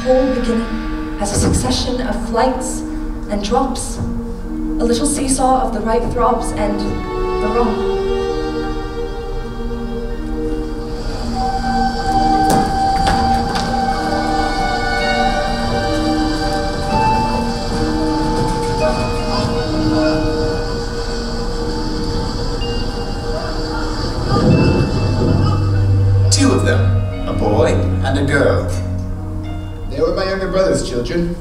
whole beginning as a succession of flights and drops, a little seesaw of the right throbs and the wrong. Two of them, a boy and a girl. Children.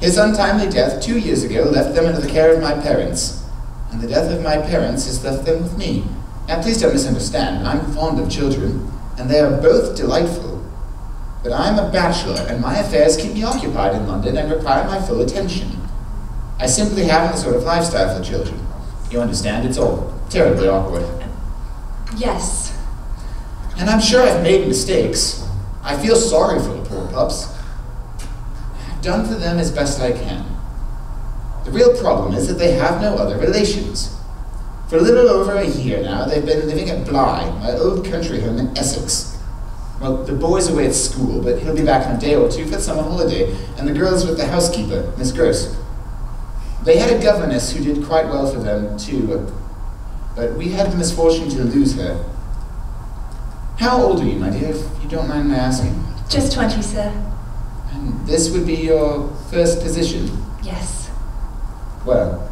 His untimely death two years ago left them under the care of my parents, and the death of my parents has left them with me. Now, please don't misunderstand. I'm fond of children, and they are both delightful. But I'm a bachelor, and my affairs keep me occupied in London and require my full attention. I simply haven't the sort of lifestyle for children. You understand? It's all terribly awkward. Yes. And I'm sure I've made mistakes. I feel sorry for the poor pups. Done for them as best I can. The real problem is that they have no other relations. For a little over a year now, they've been living at Bly, my old country home in Essex. Well, the boy's away at school, but he'll be back in a day or two for summer holiday, and the girl's with the housekeeper, Miss Grose. They had a governess who did quite well for them, too, but we had the misfortune to lose her. How old are you, my dear, if you don't mind my asking? Just 20, sir. And this would be your first position? Yes. Well,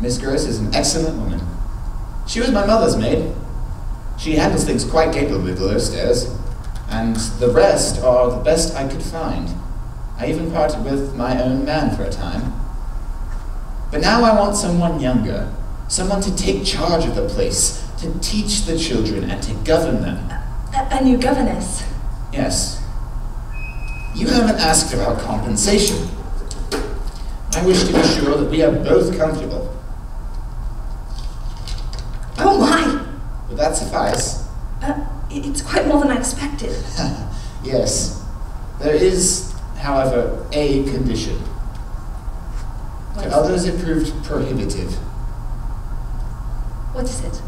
Miss Grose is an excellent woman. She was my mother's maid. She handles things quite capably below stairs, and the rest are the best I could find. I even parted with my own man for a time. But now I want someone younger, someone to take charge of the place, to teach the children and to govern them. A, a new governess. Yes. You haven't asked about compensation. I wish to be sure that we are both comfortable. Oh my! Would that suffice? Uh, it's quite more than I expected. yes. There is, however, a condition. What To others it proved prohibitive. What is it?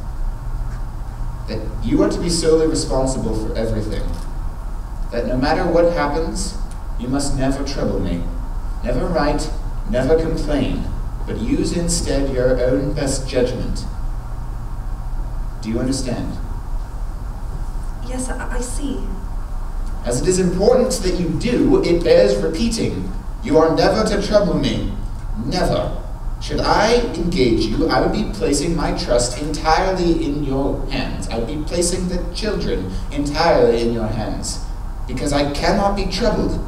That you are to be solely responsible for everything. That no matter what happens, you must never trouble me. Never write, never complain, but use instead your own best judgment. Do you understand? Yes, I, I see. As it is important that you do, it bears repeating. You are never to trouble me. Never. Should I engage you, I would be placing my trust entirely in your hands. I would be placing the children entirely in your hands. Because I cannot be troubled.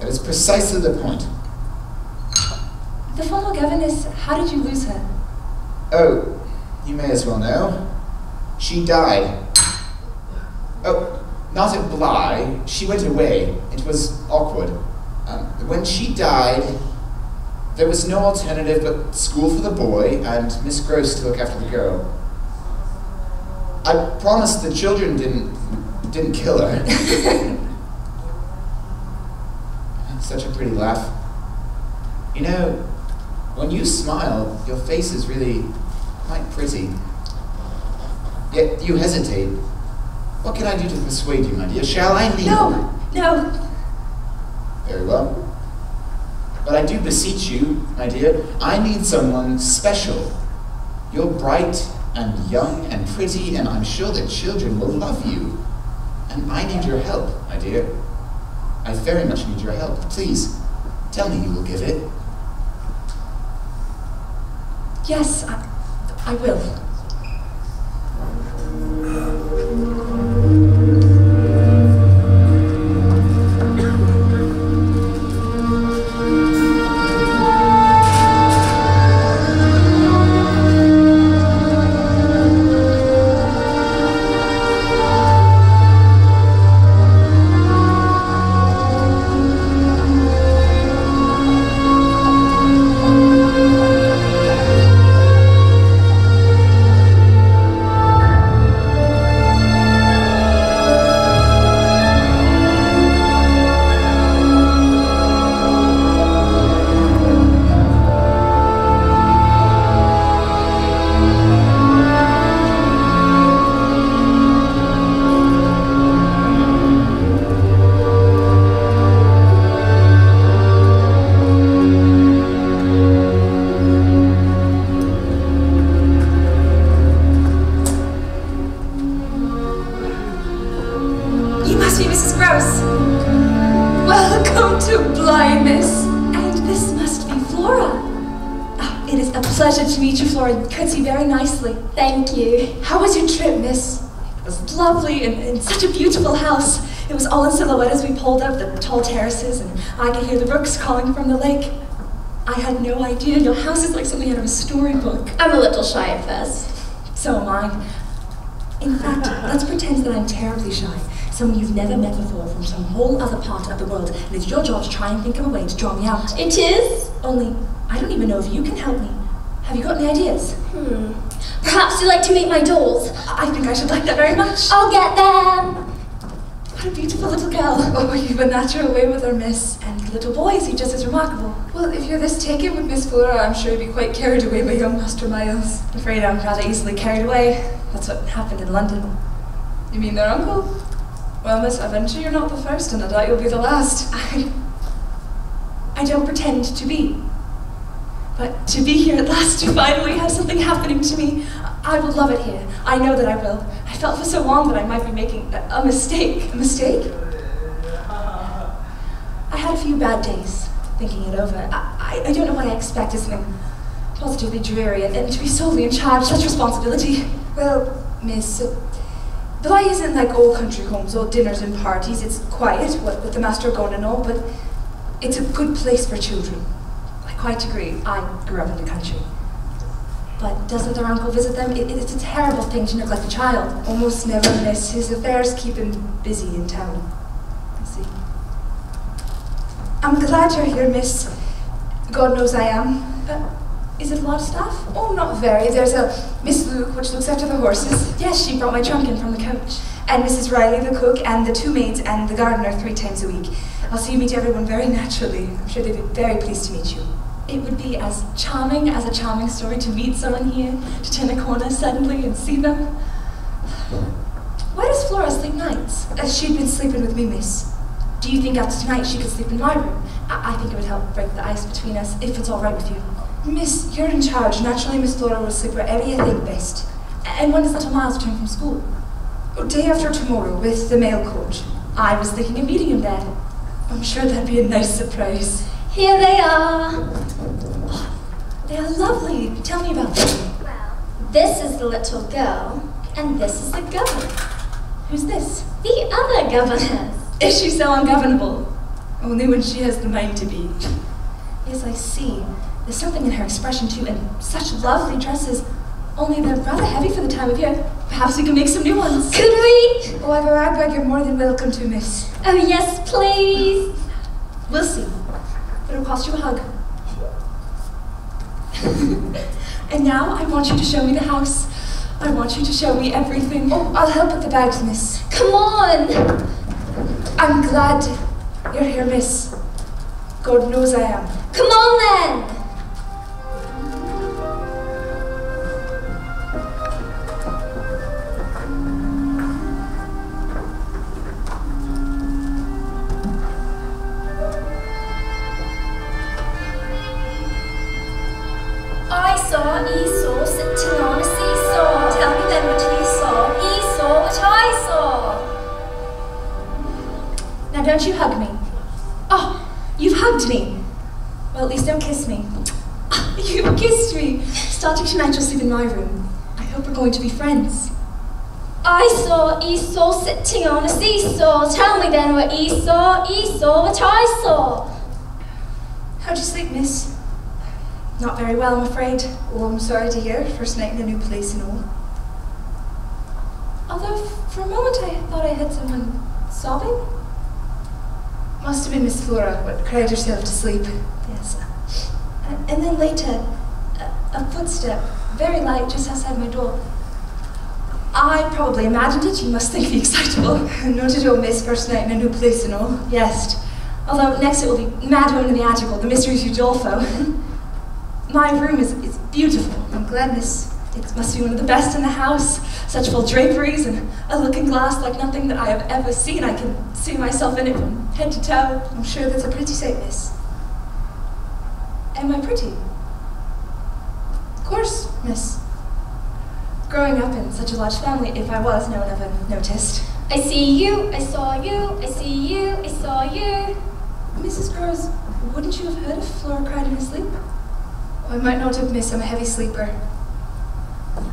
That is precisely the point. The former governess, how did you lose her? Oh, you may as well know. She died. Oh, not at Bly. She went away. It was awkward. Um, when she died, there was no alternative but school for the boy and Miss Gross to look after the girl. I promised the children didn't didn't kill her. Such a pretty laugh. You know, when you smile, your face is really quite pretty. Yet you hesitate. What can I do to persuade you, my dear? Shall I leave? No, no. Very well. But I do beseech you, my dear, I need someone special. You're bright and young and pretty, and I'm sure the children will love you. And I need your help, my dear. I very much need your help. Please, tell me you will give it. Yes, I, I will. Storybook. I'm a little shy at first. So am I. In fact, let's pretend that I'm terribly shy. Someone you've never met before from some whole other part of the world, and it's your job to try and think of a way to draw me out. It is? Only, I don't even know if you can help me. Have you got any ideas? Hmm. Perhaps you'd like to meet my dolls. I think I should like that very much. I'll get them. What a beautiful little girl. Oh, you've a natural way with her, miss. And little boys, you're just as remarkable. Well, if you're this taken with Miss Flora, I'm sure you'd be quite carried away by young Master Miles. I'm afraid I'm rather easily carried away. That's what happened in London. You mean their uncle? Well, miss, I venture you're not the first, and I doubt you'll be the last. I... I don't pretend to be. But to be here at last, to finally have something happening to me, I will love it here. I know that I will. I felt for so long that I might be making a, a mistake. A mistake? I had a few bad days thinking it over. I, I, I don't know what I expected, something positively dreary, and, and to be solely in charge, such responsibility. Well, miss, uh, Bly isn't like old country homes, all dinners and parties. It's quiet, what with the master gone and all, but it's a good place for children. I quite agree. I grew up in the country. But doesn't their uncle visit them? It, it's a terrible thing to neglect a child. Almost never miss. His affairs keep him busy in town. I see. I'm glad you're here, miss. God knows I am. But is it a lot of staff? Oh, not very. There's a Miss Luke, which looks after the horses. Yes, she brought my trunk in from the coach. And Mrs. Riley, the cook, and the two maids, and the gardener three times a week. I'll see you meet everyone very naturally. I'm sure they'd be very pleased to meet you. It would be as charming as a charming story to meet someone here, to turn a corner suddenly and see them. Where does Flora sleep nights? As she'd been sleeping with me, miss. Do you think after tonight she could sleep in my room? I, I think it would help break the ice between us, if it's all right with you. Miss, you're in charge. Naturally, Miss Flora will sleep wherever you think best. And when is little Miles return from school? Oh, day after tomorrow, with the mail coach. I was thinking of meeting him there. I'm sure that'd be a nice surprise. Here they are. They are lovely. Tell me about them. Well, this is the little girl, and this is the governor. Who's this? The other governess. Is she so ungovernable? Only when she has the mind to be. Yes, I see. There's something in her expression too, and such lovely dresses. Only they're rather heavy for the time of year. Perhaps we can make some new ones. Could we? Oh, I've a rag you're more than welcome to, miss. Oh, yes, please. We'll see. It'll cost you a hug. and now I want you to show me the house. I want you to show me everything. Oh, I'll help with the bags, miss. Come on. I'm glad you're here, miss. God knows I am. Come on then. Don't kiss me. You kissed me. Starting tonight, you'll sleep in my room. I hope we're going to be friends. I saw Esau sitting on a seesaw. Tell me then what Esau, Esau, what I saw. How'd you sleep, miss? Not very well, I'm afraid. Oh, I'm sorry to hear. First night in a new place and all. Although, for a moment, I thought I heard someone sobbing. Must have been Miss Flora, but cried herself to sleep. Yes. And, and then later, a, a footstep, very light, just outside my door. I probably imagined it. You must think me excitable. Not at all, miss. First night in a new place and all. Yes. Although next it will be Mad Woman in the Attic or The Mysteries of Udolpho. My room is, is beautiful. I'm glad miss. It must be one of the best in the house. Such full draperies and a looking glass like nothing that I have ever seen. I can see myself in it from head to toe. I'm sure that's a pretty sight, miss. Am I pretty? Of course, miss. Growing up in such a large family, if I was, no one ever noticed. I see you, I saw you, I see you, I saw you. Mrs. Groves, wouldn't you have heard if Flora cried in her sleep? Oh, I might not have missed. I'm a heavy sleeper.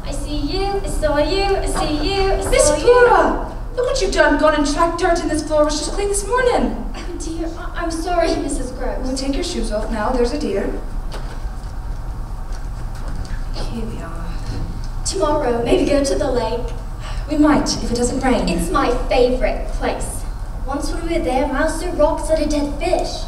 I see you, I saw you, I see you, I saw Miss you. Look what you've done, gone and tracked dirt in this floor was just clean this morning. Oh dear, I- I'm sorry, Mrs. Groves. Well, take your shoes off now, there's a dear. Here we are. Tomorrow, maybe go to the lake. We might, if it doesn't rain. It's my favorite place. Once when we were there, Miles threw rocks at a dead fish.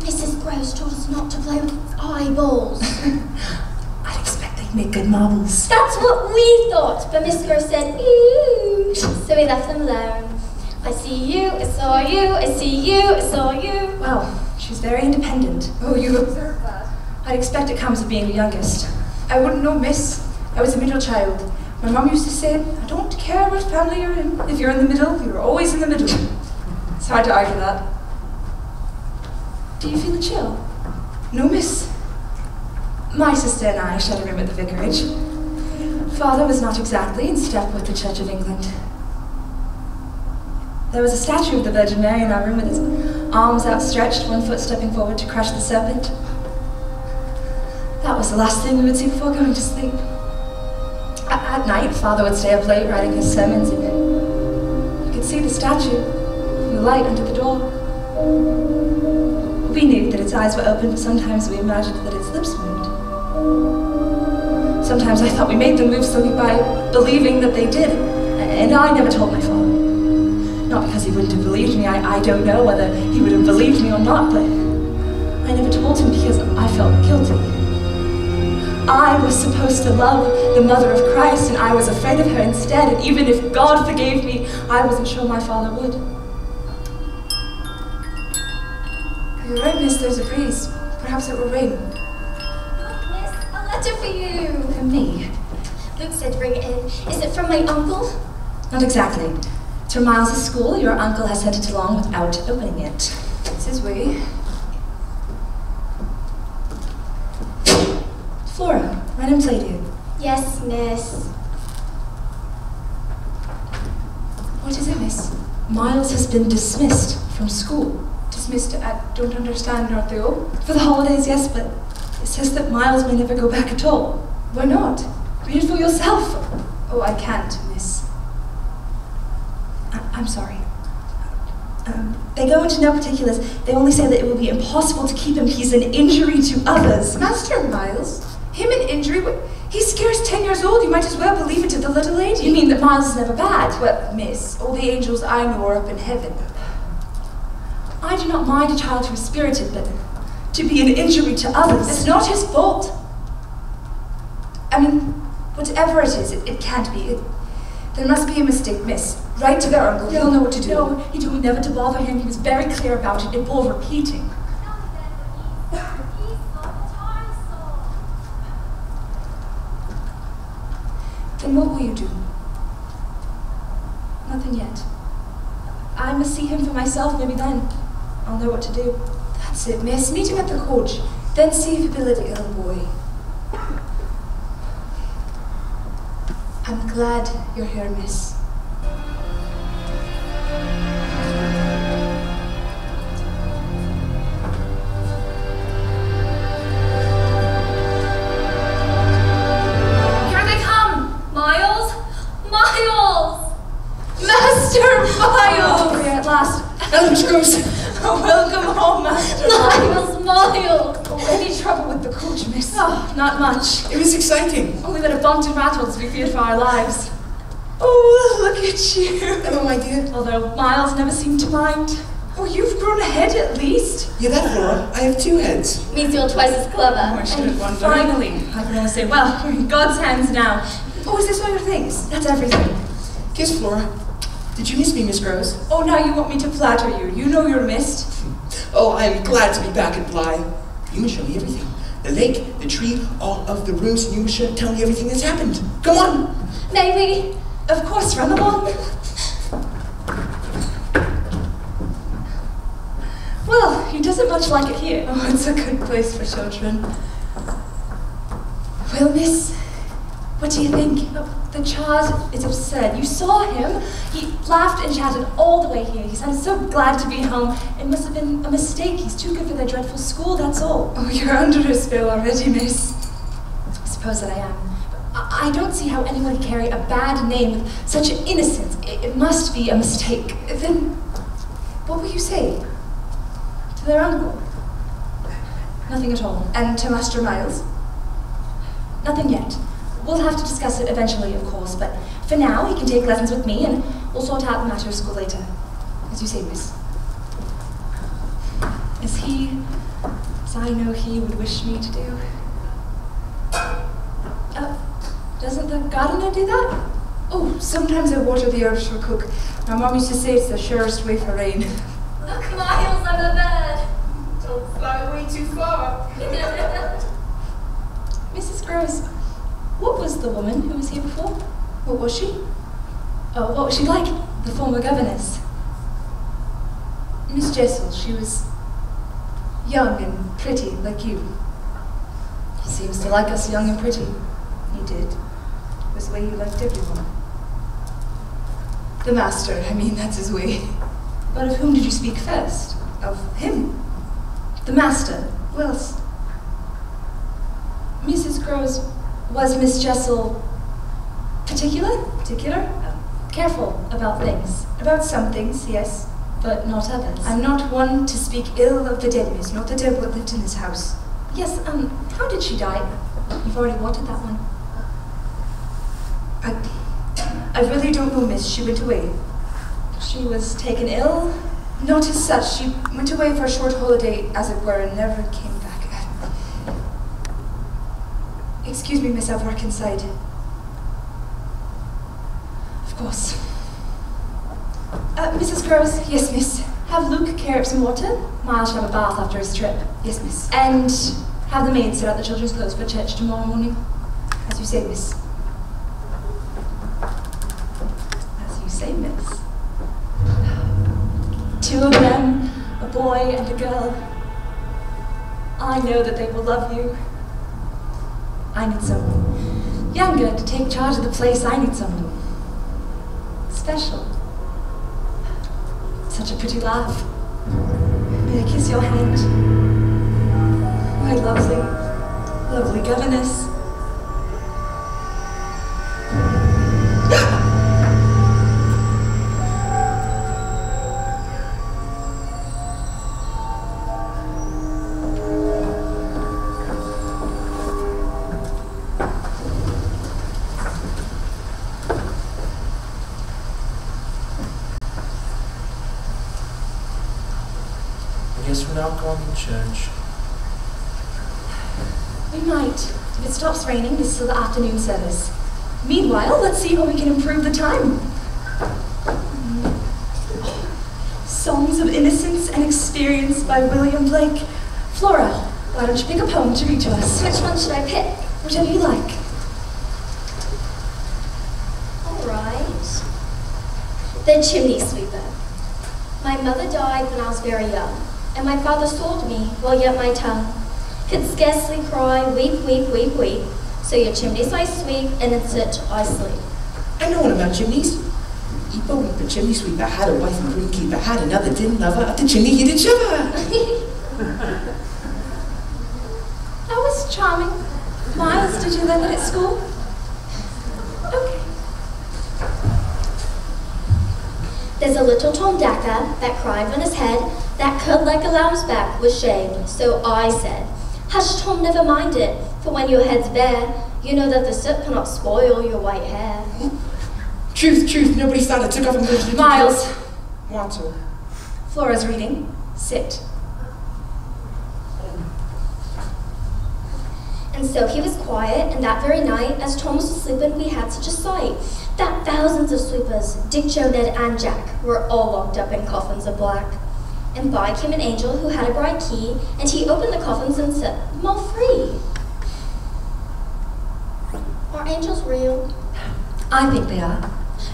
Mrs. Groves told us not to play with eyeballs. I'd expect they'd make good marbles. That's what we thought, but Miss Groves said, ew. So we left them alone. I see you, I saw you, I see you, I saw you. Well, she's very independent. Oh, you observe that? I'd expect it comes of being the youngest. I wouldn't know, miss. I was a middle child. My mum used to say, I don't care what family you're in. If you're in the middle, you're always in the middle. It's hard to argue that. Do you feel a chill? No, miss. My sister and I shared a room at the vicarage. Father was not exactly in step with the Church of England. There was a statue of the Virgin Mary in our room with his arms outstretched, one foot stepping forward to crush the serpent. That was the last thing we would see before going to sleep. A- At night, Father would stay up late writing his sermons, and you could see the statue from the light under the door. We knew that its eyes were open, but sometimes we imagined that its lips moved. Sometimes I thought we made them move slowly by believing that they did, and I never told my father. Not because he wouldn't have believed me, I, I don't know whether he would have believed me or not, but I never told him because I felt guilty. I was supposed to love the mother of Christ, and I was afraid of her instead, and even if God forgave me, I wasn't sure my father would. You're right, miss, there's a breeze. Perhaps it will rain. Look, miss, a letter for you. From me? Luke said bring it in. Is it from my uncle? Not exactly. It's from Miles's school. Your uncle has sent it along without opening it. It's his way. Flora, run and play, dear. Yes, miss. What is it, miss? Miles has been dismissed from school. Dismissed? I don't understand, Theo. For the holidays, yes, but it says that Miles may never go back at all. Why not? Read it for yourself. Oh, I can't, I'm sorry. Um, they go into no particulars. They only say that it will be impossible to keep him. He's an injury to others. Master Miles? Him an injury? He's scarce ten years old. You might as well believe it to the little lady. You mean that Miles is never bad? Well, miss, all the angels I know are up in heaven. I do not mind a child who is spirited, but to be an injury to others. It's not his fault. I mean, whatever it is, it, it can't be. It, there must be a mistake, miss. Write to their uncle. He'll know what to do. No, he told me never to bother him. He was very clear about it. It bore repeating. Then what will you do? Nothing yet. I must see him for myself. Maybe then I'll know what to do. That's it, miss. Meet him at the coach. Then see if he'll be little boy. I'm glad you're here, miss. Last. Ellen Groves! Welcome home, Master Miles, Miles! Oh, any trouble with the coach, miss? Oh, not much. It was exciting. Only that it bumped and rattled as we feared for our lives. Oh, look at you. Hello, my dear. Although Miles never seemed to mind. Oh, you've grown a head at least. Yeah, that Flora. I have two heads. Means you're twice as clever. Oh, and finally, I can only say, well, we're in God's hands now. Oh, is this all your things? That's everything. Kiss Flora. Did you miss me, Miss Groves? Oh, now you want me to flatter you. You know you're missed. Oh, I am glad to be back at Bly. You must show me everything. The lake, the tree, all of the rooms, and you must tell me everything that's happened. Come on. Maybe. Of course, run along. Well, he doesn't much like it here. Oh, it's a good place for children. Well, miss, What do you think? The child is absurd. You saw him. He laughed and chatted all the way here. He sounded so glad to be home. It must have been a mistake. He's too good for that dreadful school, that's all. Oh, you're under a spell already, miss. I suppose that I am. But I I don't see how anyone could carry a bad name with such innocence. It, it must be a mistake. Then, what will you say? To their uncle. Nothing at all. And to Master Miles? Nothing yet. We'll have to discuss it eventually, of course, but for now, he can take lessons with me and we'll sort out the matter of school later. As you say, miss. Is he as I know he would wish me to do? Uh, doesn't the gardener do that? Oh, sometimes I water the herbs for cook. My mom used to say it's the surest way for rain. Look, Miles, I'm a bird. Don't fly away too far. Mrs. Groves, what was the woman who was here before? What was she? Oh, what was she like? The former governess. Miss Jessel. She was young and pretty, like you. He seems to like us young and pretty. He did. It was the way he liked everyone. The master, I mean, that's his way. But of whom did you speak first? Of him. The master. Who else? Mrs. Groves, was Miss Jessel particular? Particular? Careful about things, About some things, yes. but not others. I'm not one to speak ill of the dead, miss, not the dead what lived in this house. yes, um, how did she die? You've already wanted that one. I, I really don't know, miss. She went away. She was taken ill. Not as such. She went away for a short holiday, as it were, and never came back. Excuse me, miss, work inside. Of course. Uh, Mrs. Groves, Yes, miss. have Luke carry up some water. Miles should have a bath after his trip. Yes, miss. And have the maid set out the children's clothes for church tomorrow morning. As you say, miss. As you say, miss. Two of them, a boy and a girl. I know that they will love you. I need someone younger to take charge of the place. I need someone special. Such a pretty laugh. May I kiss your hand? My lovely, lovely governess. Raining, this is the afternoon service. Meanwhile, let's see how we can improve the time. Songs of Innocence and Experience by William Blake. Flora, why don't you pick a poem to read to us? Which one should I pick? Whichever you like. All right. The Chimney Sweeper. My mother died when I was very young, and my father sold me while yet my tongue could scarcely cry, weep, weep, weep, weep. So your chimneys I sweep, and in such I sleep. I know all about chimneys. Eepa weepa chimney sweeper had a wife and greenkeeper, had another didn't love her, up the chimney he did shiver. That was charming. Miles, did you learn that at school? Okay. There's a little Tom Dacre that cried when his head, that curled like a lamb's back, was shaved. So I said, Hush, Tom, never mind it, for when your head's bare, you know that the soot cannot spoil your white hair. Truth, truth, nobody started, took off and moved Miles, Water. Flora's reading. Sit. And so he was quiet, and that very night, as Tom was sleeping, we had such a sight. That thousands of sweepers, Dick, Joe, Ned, and Jack, were all locked up in coffins of black. And by came an angel who had a bright key, and he opened the coffins and set them all free. Are angels real? I think they are.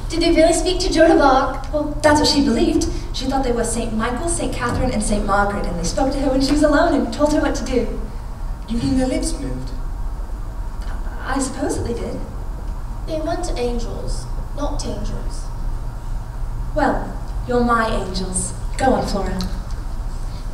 Did they really speak to Joan of Arc? Well, that's what she believed. She thought they were St. Michael, St. Catherine, and St. Margaret, and they spoke to her when she was alone and told her what to do. You mean their lips moved? I suppose that they did. They weren't angels, not angels. Well, you're my angels. Go on, Flora.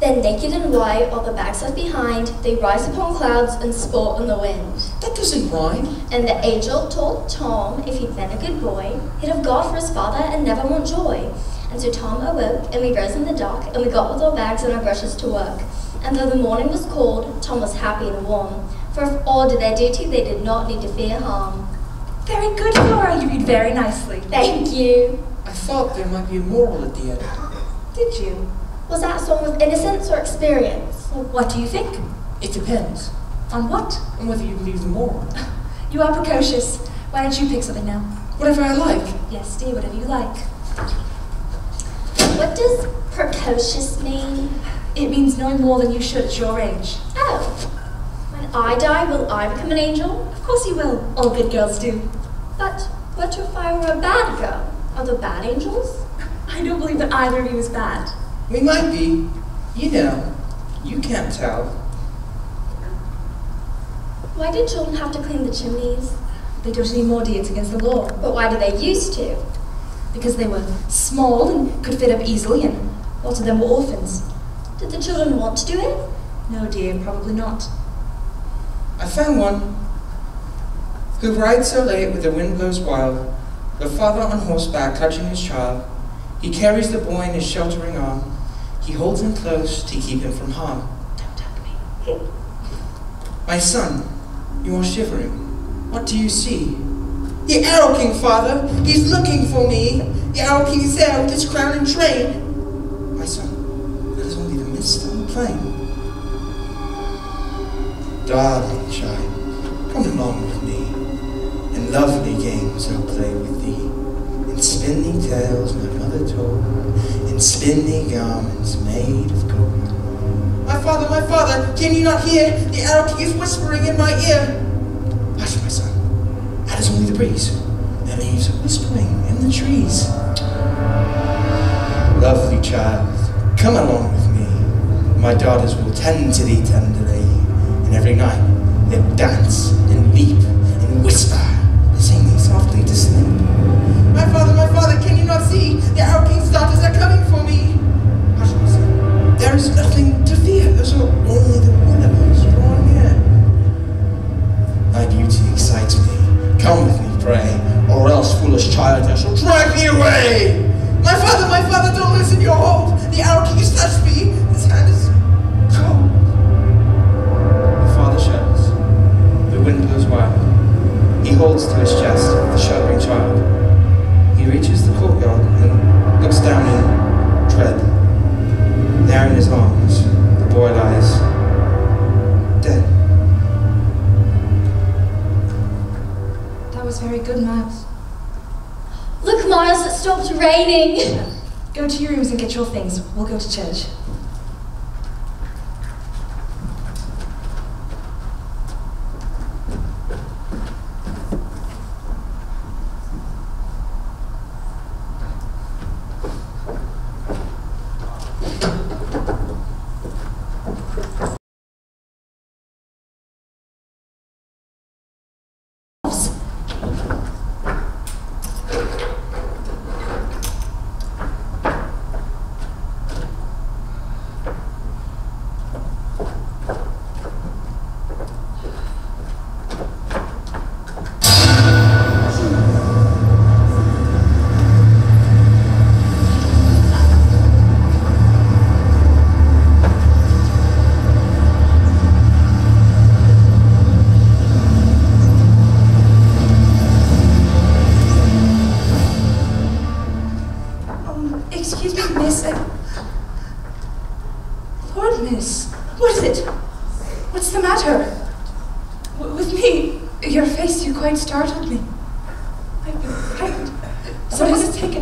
Then naked and white, all the bags left behind, they rise upon clouds and sport on the wind. That doesn't rhyme. And the angel told Tom if he'd been a good boy, he'd have God for his father and never want joy. And so Tom awoke, and we rose in the dark, and we got with our bags and our brushes to work. And though the morning was cold, Tom was happy and warm. For if all did their duty, they did not need to fear harm. Very good, Flora. You read very nicely. Thank you. I thought there might be a moral at the end. Did you? Was that a song of innocence or experience? Well, what do you think? It depends On what? on whether you believe the moral. You are precocious. Why don't you pick something now? Whatever I like. Yes, dear, whatever you like. What does precocious mean? It means knowing more than you should at your age. Oh, when I die, will I become an angel? Of course you will. All good girls do. But what if I were a bad girl? Are there bad angels? I don't believe that either of you is bad. We might be. You know. You can't tell. Why did children have to clean the chimneys? They don't anymore, dear. It's against the law. But why did they used to? Because they were small and could fit up easily, and lots of them were orphans. Did the children want to do it? No, dear, probably not. I found one who rides so late with the wind blows wild, the father on horseback clutching his child. He carries the boy in his sheltering arm. He holds him close to keep him from harm. Don't tug me. My son, you are shivering. What do you see? The Erl-King, father! He's looking for me! The Erl-King is there with his crown and train! My son, that is only the mist on the plain. Darling child, come along with me. In lovely games I'll play with thee. In spinning tales my mother told, in spinning garments made of gold. My father, my father, can you not hear? The Arrow is whispering in my ear. Hush, my son, that is only the breeze. The leaves are whispering in the trees. Lovely child, come along with me. My daughters will tend to thee tenderly, and every night they dance and leap and whisper, and sing softly to sleep. My father, my father, can you not see? The Arrow Daughters are coming for me. There is nothing to fear. there's only the willows drawing near. Thy beauty excites me. Come with me, pray, or else, foolish child, I shall drag thee away. My father, my father, don't listen, your hold. The Erl-King has touched me. His hand is cold. The father shudders. The wind blows wild. He holds to his chest the shuddering child. He reaches the courtyard and looks down in dread. There in his arms, the boy lies dead. That was very good, Miles. Look, Miles, it stopped raining. Go to your rooms and get your things. We'll go to church.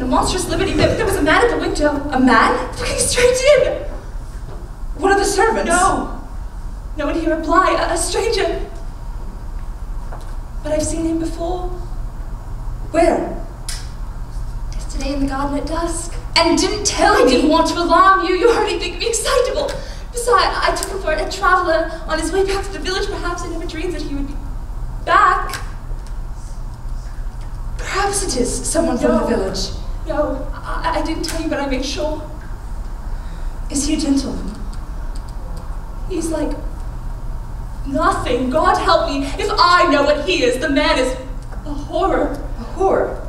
Monstrous liberty. There, there was a man at the window. A man? Looking straight in. One of the servants? No. No one here reply. A, a stranger. But I've seen him before. Where? Yesterday in the garden at dusk. And didn't tell I didn't want to alarm you. You already think me excitable. Besides, I took him for a traveler on his way back to the village. Perhaps I never dreamed that he would be back. Perhaps it is someone from the village. No, I, I didn't tell you, but I made sure. Is he a gentleman? He's like nothing. God help me if I know what he is. The man is a horror. A horror.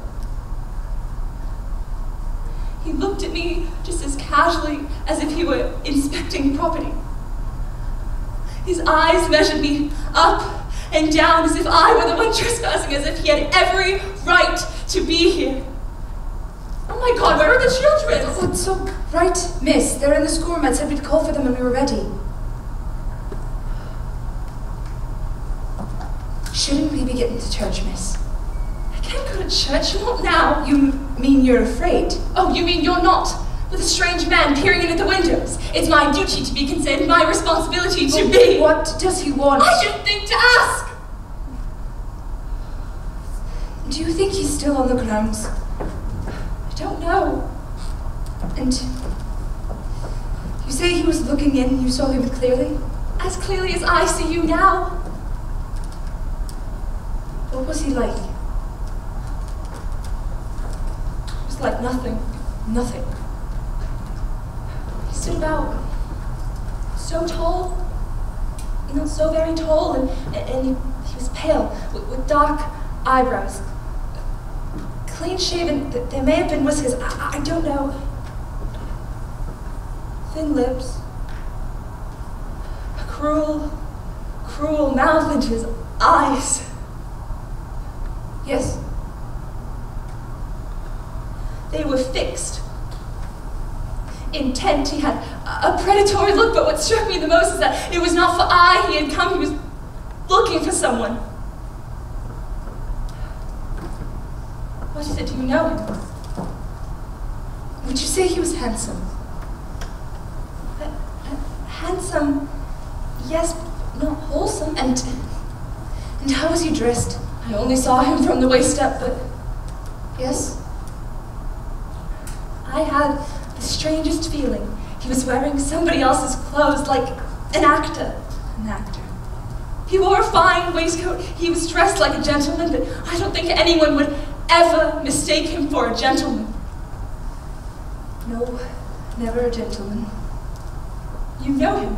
He looked at me just as casually as if he were inspecting property. His eyes measured me up and down as if I were the one trespassing, as if he had every right to be here. Oh my god, where are the children? Oh, it's so right, miss. They're in the schoolroom. I said we'd call for them when we were ready. Shouldn't we be getting to church, miss? I can't go to church, not now. You mean you're afraid? Oh, you mean you're not? With a strange man peering in at the windows. It's my duty to be concerned, my responsibility to be. What does he want? I should think to ask. Do you think he's still on the grounds? I don't know. And you say he was looking in, and you saw him clearly? As clearly as I see you now. What was he like? It was like nothing. Nothing. He stood about so tall, you know, so very tall, and, and he, he was pale, with, with dark eyebrows. Clean shaven, th- there may have been whiskers, I, I don't know. Thin lips. A cruel, cruel mouth and his eyes. Yes. They were fixed. Intent, he had a predatory look, but what struck me the most is that it was not for I he had come, he was looking for someone. What is it? Do you know him? Would you say he was handsome? Uh, uh, handsome, yes, but not wholesome. And and how was he dressed? I only saw him from the waist up, but Yes. I had the strangest feeling. He was wearing somebody else's clothes, like an actor. An actor. He wore a fine waistcoat. He was dressed like a gentleman, but I don't think anyone would ever mistake him for a gentleman. No, never a gentleman. You know him.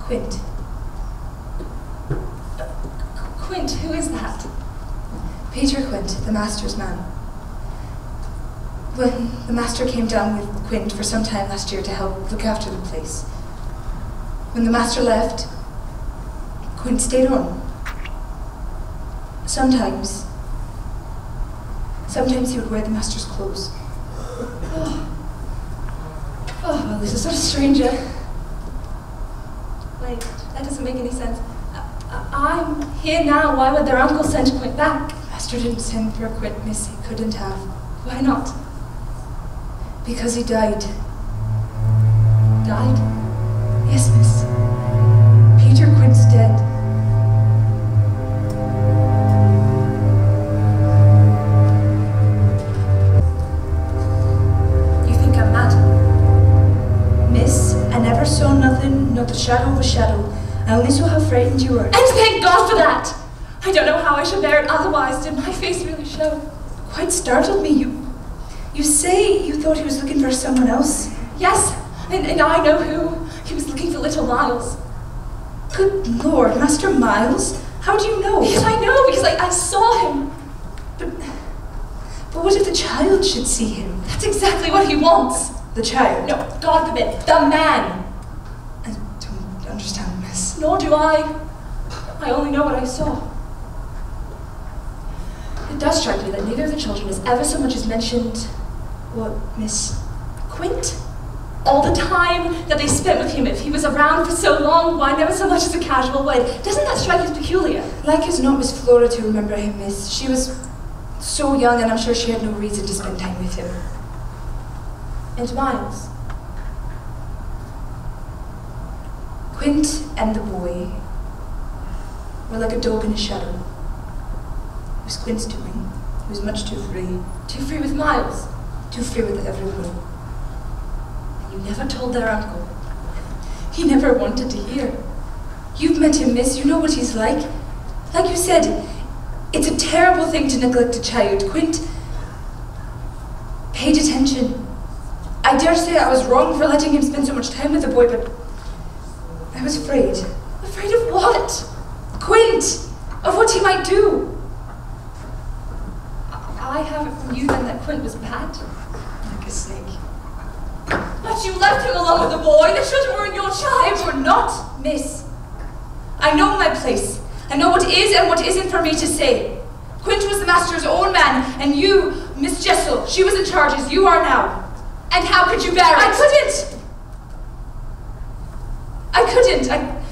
Quint. Quint, who is that? Peter Quint, the master's man. When the master came down with Quint for some time last year to help look after the place, when the master left, Quint stayed on. Sometimes, sometimes he would wear the master's clothes. Oh, well, this is sort of stranger. Wait, eh? that doesn't make any sense. I, I'm here now. Why would their uncle send Quint back? Master didn't send for Quint, miss. He couldn't have. Why not? Because he died. Died? I don't know how I should bear it otherwise. Did my face really show? Quite startled me. You, you say you thought he was looking for someone else. Yes, and, and I know who. He was looking for little Miles. Good Lord, Master Miles, how do you know? Because I know, because I, I saw him. But, but what if the child should see him? That's exactly what he wants. The child? No, God forbid, the man. I don't understand, Miss. Nor do I. I only know what I saw. It does strike me that neither of the children has ever so much as mentioned What, Miss? Quint. All the time that they spent with him, if he was around for so long, why never so much as a casual word? Doesn't that strike you as peculiar? Like as not Miss Flora to remember him, Miss. She was so young, and I'm sure she had no reason to spend time with him. And Miles. Quint and the boy were like a dog in a shadow. Was Quint's doing. He was much too free, Too free with Miles. too free with everyone. And you never told their uncle. He never wanted to hear. You've met him, miss. You know what he's like. Like you said, it's a terrible thing to neglect a child. Quint paid attention. I dare say I was wrong for letting him spend so much time with the boy, but I was afraid. Afraid of what? Quint! Of what he might do. I have it from you then that Quint was bad. Like a snake. But you left him alone with the boy. The children were in your charge. They were not, miss. I know my place. I know what is and what isn't for me to say. Quint was the master's own man, and you, Miss Jessel, she was in charge as you are now. And how could you bear it? I couldn't! I couldn't. I,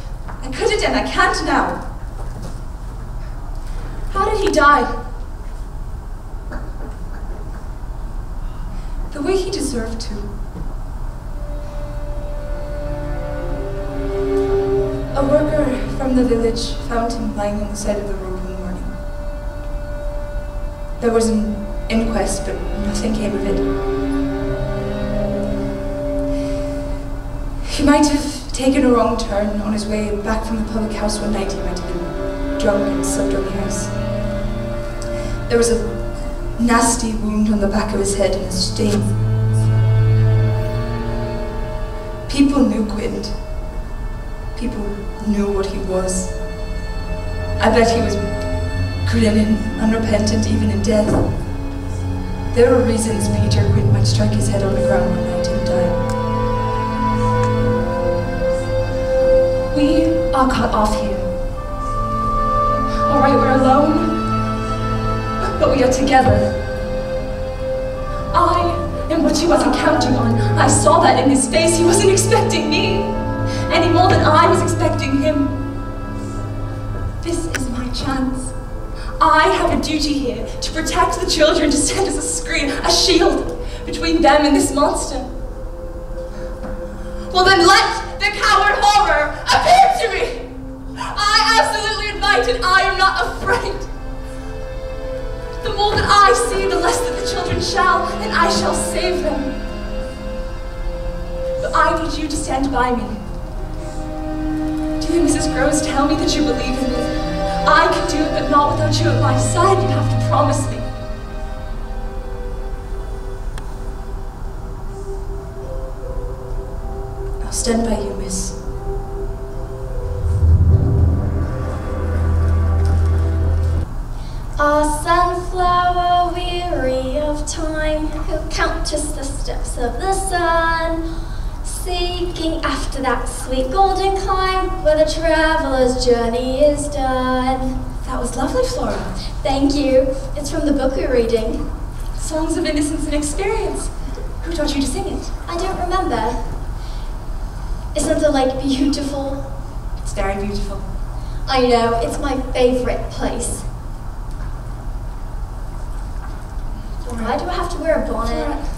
I couldn't and I can't now. How did he die? The he deserved to. A worker from the village found him lying on the side of the road one morning. There was an inquest, but nothing came of it. He might have taken a wrong turn on his way back from the public house one night. He might have been drunk and slept on the house. There was a nasty wound on the back of his head and a stain. People knew Quint. People knew what he was. I bet he was grinning, unrepentant even in death. There were reasons Peter Quint might strike his head on the ground one night and die. We are cut off here. Alright, we're alone, but we are together. I am what he wasn't counting on. I saw that in his face. He wasn't expecting me any more than I was expecting him. This is my chance. I have a duty here to protect the children, to stand as a screen, a shield between them and this monster. Well, then let more that I see, the less that the children shall, and I shall save them. But I need you to stand by me. Do you, Mrs. Grose, tell me that you believe in me? I can do it, but not without you at my side. You have to promise me. I'll stand by you, miss. Who counteth the steps of the sun, seeking after that sweet golden clime where the traveler's journey is done. That was lovely, Flora. Thank you. It's from the book we're reading. Songs of innocence and experience. Who taught you to sing it? I don't remember. Isn't the lake beautiful? It's very beautiful. I know, it's my favorite place. Why do I have to wear a bonnet?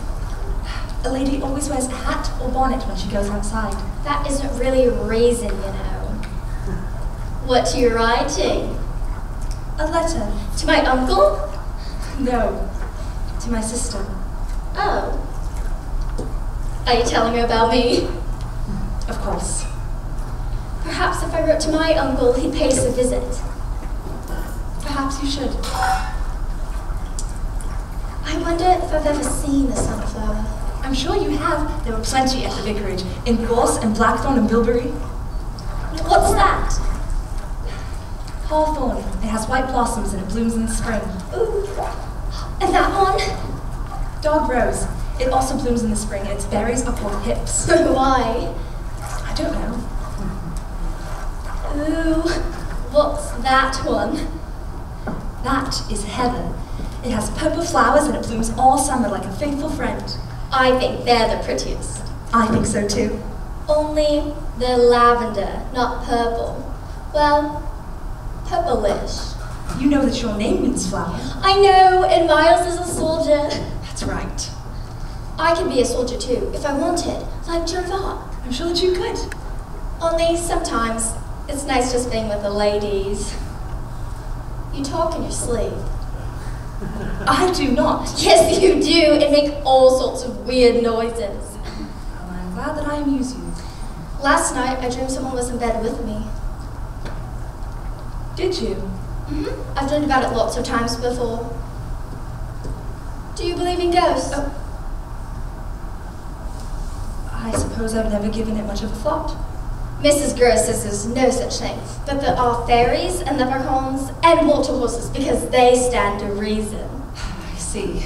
A lady always wears a hat or bonnet when she goes outside. That isn't really a reason, you know. What are you writing? A letter. To my uncle? No. To my sister. Oh. Are you telling her about me? Of course. Perhaps if I wrote to my uncle, he'd pay us a visit. Perhaps you should. I wonder if I've ever seen a sunflower. I'm sure you have. There were plenty at the vicarage. In gorse and blackthorn and bilberry. What's that? Hawthorn. It has white blossoms and it blooms in the spring. Ooh. And that one? Dog rose. It also blooms in the spring and its berries are called hips. Why? I don't know. Ooh. What's that one? That is heather. It has purple flowers and it blooms all summer like a faithful friend. I think they're the prettiest. I think so too. Only they're lavender, not purple. Well, purplish. You know that your name means flower. I know, and Miles is a soldier. That's right. I could be a soldier too, if I wanted, like Joan of Arc. I'm sure that you could. Only sometimes it's nice just being with the ladies. You talk in your sleep. I do not. Yes, you do, and make all sorts of weird noises. Well, I'm glad that I amuse you. Last night, I dreamed someone was in bed with me. Did you? Mm-hmm. I've learned about it lots of times before. Do you believe in ghosts? Oh. I suppose I've never given it much of a thought. Mrs. Grose says there's no such thing, but there are fairies and leprechauns and water horses because they stand to reason. I see.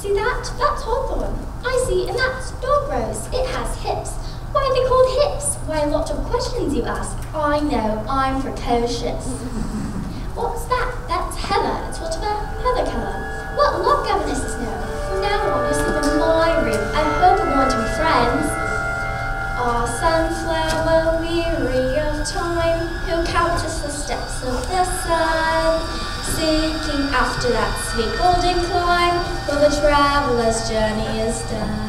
See that? That's hawthorn. I see, and that's dog rose. It has hips. Why are they called hips? Why, a lot of questions you ask. I know, I'm precocious. What's that? That's heather. It's sort of a heather colour. What love governesses know. From now on, you sleep in my room. I hope we want to be friends. Our sunflower, weary of time, who counters the steps of the sun, seeking after that sweet golden clime, where the traveller's journey is done.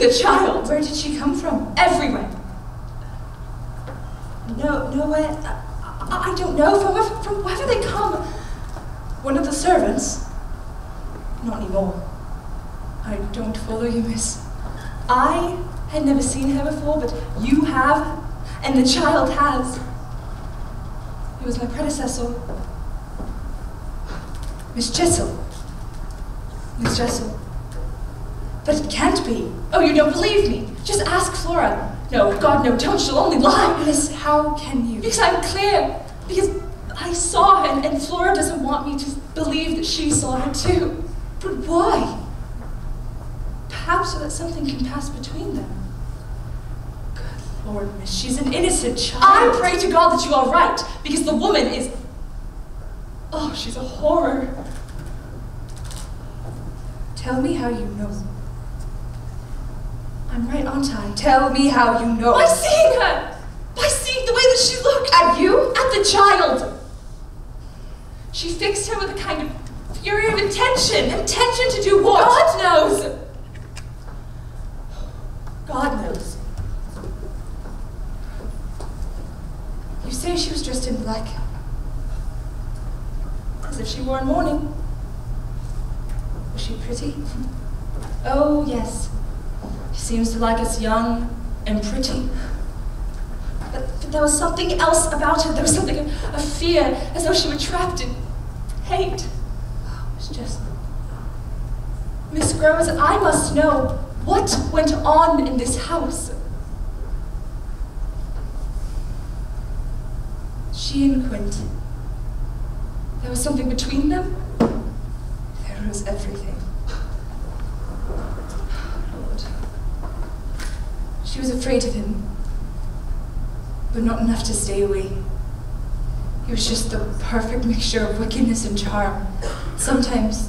The child. Where did she come from? Everywhere. No, nowhere. I, I- don't know. From wherever, from wherever they come. One of the servants? Not anymore. I don't follow you, miss. I had never seen her before, but you have, and the child has. It was my predecessor. Miss Jessel. Miss Jessel. But it can't be. Oh, you don't believe me? Just ask Flora. No, God, no, don't. She'll only lie. Miss, how can you? Because I'm clear. Because I saw her, and, and Flora doesn't want me to believe that she saw her too. But why? Perhaps so that something can pass between them. Good Lord, miss, she's an innocent child. I pray to God that you are right, because the woman is. Oh, she's a horror. Tell me how you know. I'm right on time. Tell me how you know. By seeing her! By seeing the way that she looked! At you? At the child! She fixed her with a kind of fury of intention. Intention to do what? God knows! God knows. You say she was dressed in black. As if she wore in mourning. Was she pretty? Oh, yes. She seems to like us young and pretty. But, but there was something else about her. There was something of, of fear, as though she were trapped in hate. Oh, Miss Jessel. Miss Grose, I must know what went on in this house. She and Quint. There was something between them. There was everything. Lord. She was afraid of him, but not enough to stay away. He was just the perfect mixture of wickedness and charm. Sometimes,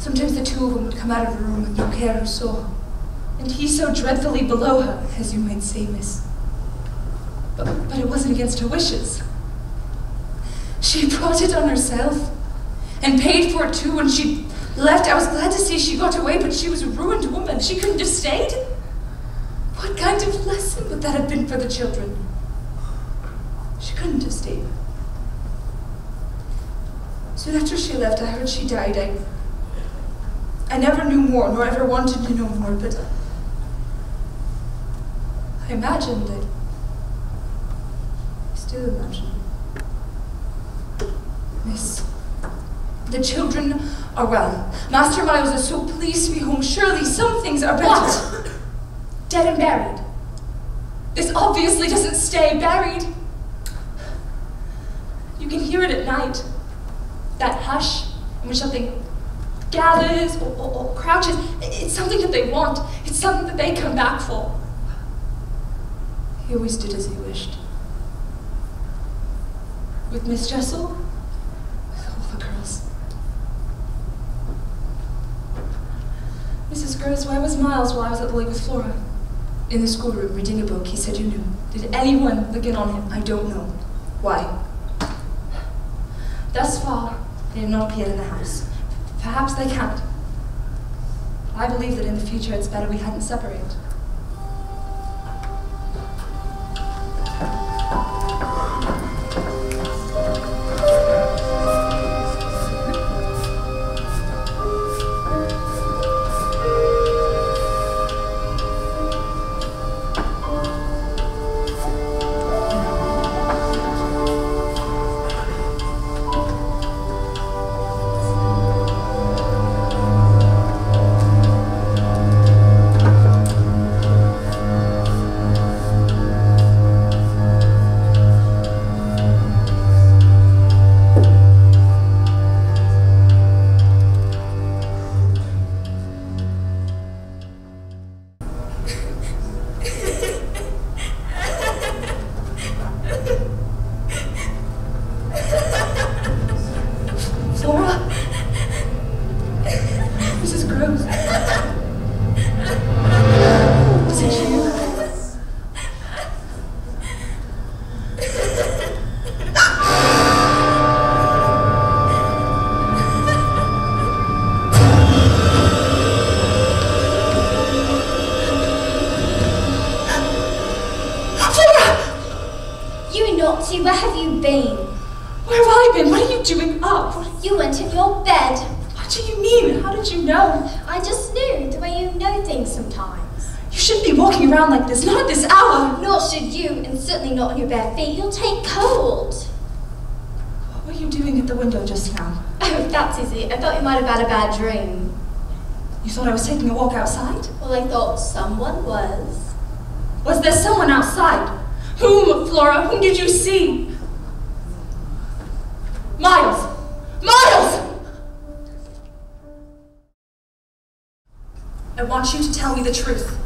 sometimes the two of them would come out of a room with no care who saw, And he so dreadfully below her. as you might say, miss. But, but it wasn't against her wishes. She brought it on herself and paid for it too when she left. I was glad to see she got away, but she was a ruined woman. She couldn't have stayed. What kind of lesson would that have been for the children? She couldn't have stayed. Soon after she left, I heard she died. I, I never knew more, nor ever wanted to know more, but I imagined it. I still imagine. Miss, the children are well. Master Miles is so pleased to be home. Surely some things are better. What? Dead and buried. This obviously doesn't stay buried. You can hear it at night. That hush in which something gathers or, or, or crouches. It's something that they want. It's something that they come back for. He always did as he wished. With Miss Jessel, with all the girls. Mrs. Grose, where was Miles while I was at the lake with Flora? In the schoolroom, reading a book. He said you knew. Did anyone look in on him? I don't know. Why? Thus far, they have not appeared in the house. Perhaps they can't. I believe that in the future it's better we hadn't separated. You doing up? You went in your bed. What do you mean? How did you know? I just knew the way you know things sometimes. You shouldn't be walking around like this, not at this hour. Nor should you, and certainly not on your bare feet. You'll take cold. What were you doing at the window just now? Oh, that's easy. I thought you might have had a bad dream. You thought I was taking a walk outside? Well, I thought someone was. Was there someone outside? Whom, Flora? Whom did you see? Miles! Miles! I want you to tell me the truth.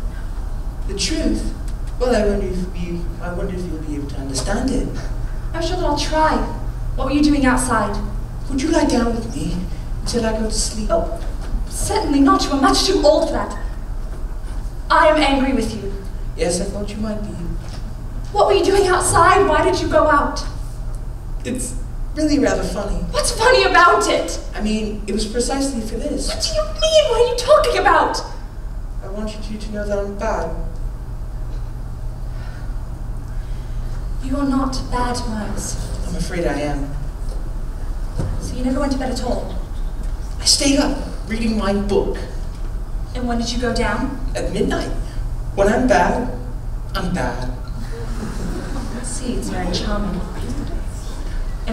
The truth? Well, I wonder if you, I wonder if you'll be able to understand it. I'm sure that I'll try. What were you doing outside? Would you lie down with me until I go to sleep? Oh, certainly not. You are much too old for that. I am angry with you. Yes, I thought you might be. What were you doing outside? Why did you go out? It's really rather funny. What's funny about it? I mean, it was precisely for this. What do you mean? What are you talking about? I wanted you to know that I'm bad. You are not bad, Miles. I'm afraid I am. So you never went to bed at all. I stayed up reading my book And when did you go down? at midnight. When I'm bad, I'm bad. See, it's very charming.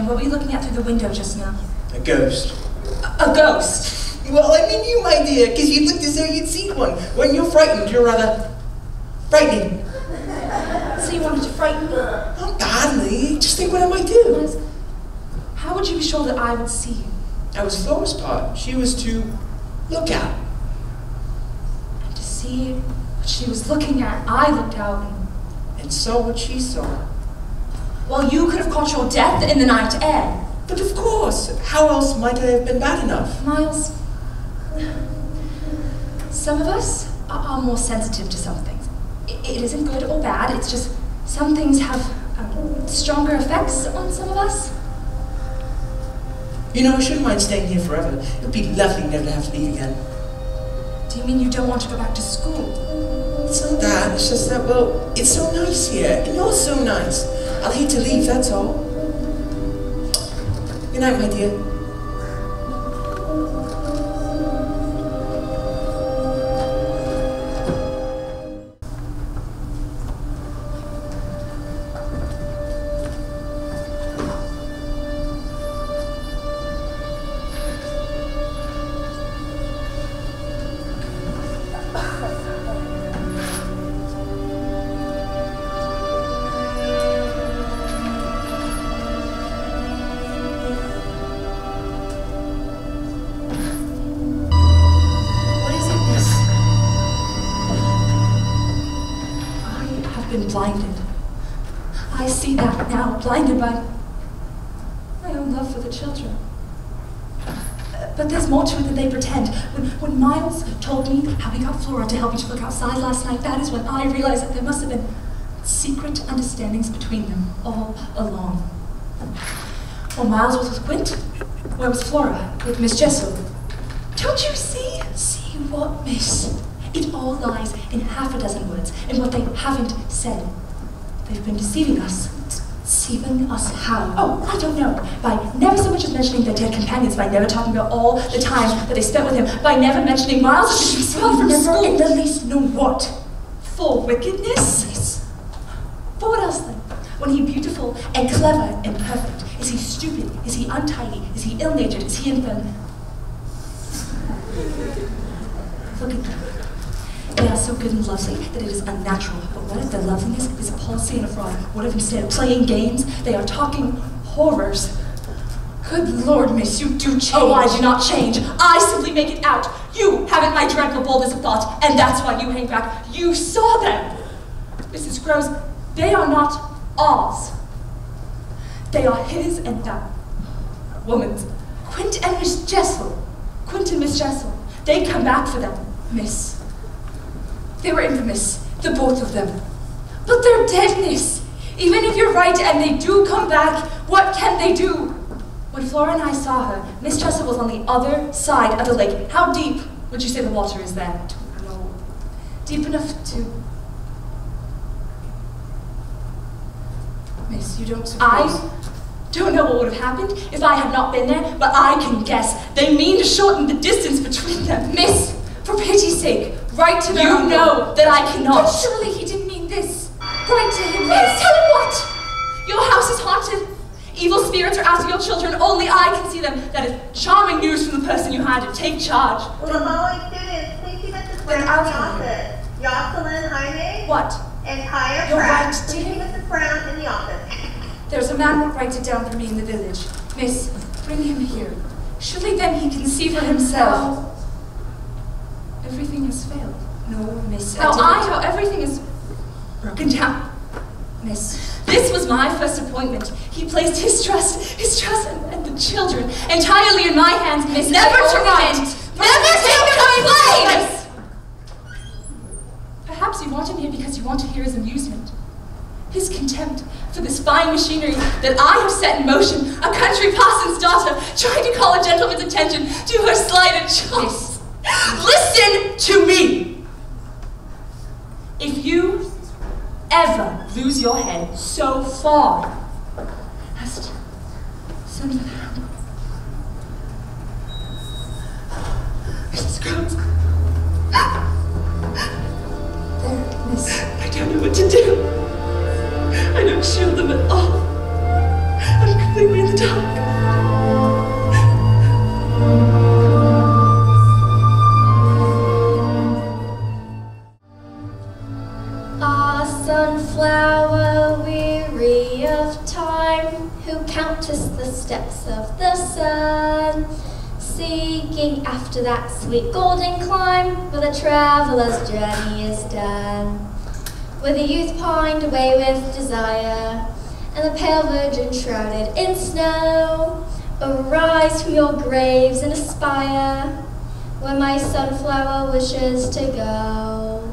And what were you looking at through the window just now? A ghost. A, a ghost. Well, I mean you, my dear, because you looked as though you'd seen one. When you're frightened, you're rather frightening. So you wanted to frighten me? Not badly. Just think what I might do. How would you be sure that I would see you? I was Flora's part. She was to look at. And to see what she was looking at, I looked out and and saw what she saw. Well, you could have caught your death in the night air. But of course, how else might I have been bad enough? Miles, some of us are, more sensitive to some things. It isn't good or bad, it's just some things have um, stronger effects on some of us. You know, I shouldn't mind staying here forever. It would be lovely never to have to leave again. Do you mean you don't want to go back to school? It's not that, it's just that, well, it's so nice here, and you're so nice. I'll hate to leave, that's all. Good night, my dear. Blinded by my own love for the children. But there's more to it than they pretend. When, when Miles told me how he got Flora to help each look outside last night, that is when I realized that there must have been secret understandings between them all along. While Miles was with Quint, where was Flora? With Miss Jessel. Don't you see? See what, miss? It all lies in half a dozen words, in what they haven't said. They've been deceiving us. Deceiving us how? Oh, I don't know. By never so much as mentioning their dead companions, by never talking about all the time that they spent with him, by never mentioning Miles being from never school. in the least know what. For wickedness? Yes. For what else then? When he beautiful and clever and perfect, is he stupid? Is he untidy? Is he ill-natured? Is he infirm? Look at them. They are so good and lovely that it is unnatural. But what if their loveliness is a policy and a fraud? What if instead of playing games, they are talking horrors? Good Lord, miss, you do change. Oh, I do not change. I simply make it out. You haven't my dreadful boldness of thought, and that's why you hang back. You saw them. Mrs. Grose, they are not ours. They are his and that woman's. Quint and Miss Jessel. Quint and Miss Jessel. They come back for them, miss. They were infamous, the both of them. But they're dead, miss. Even if you're right and they do come back, what can they do? When Flora and I saw her, Miss Jessel was on the other side of the lake. How deep would you say the water is there? I Don't know. Deep enough to. Miss, you don't suppose. I don't know what would have happened if I had not been there, but I can guess. They mean to shorten the distance between them. Miss, for pity's sake, write to You uncle. know that I cannot. But surely he didn't mean this. Write to him, Yes, miss. tell him what? Your house is haunted. Evil spirits are after your children. Only I can see them. That is charming news from the person you had to take charge. Will the following students please see Mrs. Brown in I'll the tell you. office? Jocelyn Jaime What? and Kaya You'll Pratt. write to Please see him? Mrs. Brown in the office. There's a man that writes it down for me in the village. Miss, bring him here. Surely then he can see for himself. Everything has failed. No, miss. How didn't- I, how everything is broken down. Miss, This was my first appointment. He placed his trust, his trust and, and the children entirely in my hands. Miss, never to write, never to complain. Perhaps you want him here because you want to hear his amusement, his contempt for this fine machinery that I have set in motion. A country parson's daughter trying to call a gentleman's attention to her slighted choice. Listen to me. If you ever your head so far for their uncle. Mrs. Grose, there, miss. I don't know what to do. I don't shield them at all. I'm completely in the dark. Steps of the sun, seeking after that sweet golden clime, where the traveler's journey is done. Where the youth pined away with desire, and the pale virgin shrouded in snow, arise from your graves and aspire, where my sunflower wishes to go.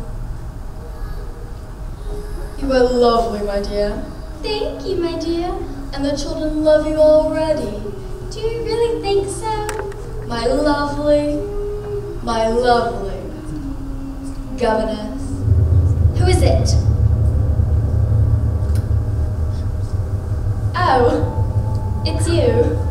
You are lovely, my dear. Thank you, my dear. And the children love you already. Do you really think so? My lovely, my lovely governess. Who is it? Oh, it's you.